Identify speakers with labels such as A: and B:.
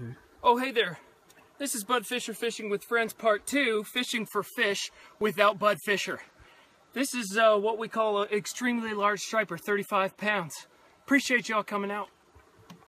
A: Okay.
B: Oh, hey there. This is Bud Fisher Fishing with Friends Part 2, Fishing for Fish without Bud Fisher. This is uh, what we call an extremely large striper, 35 pounds. Appreciate y'all coming out.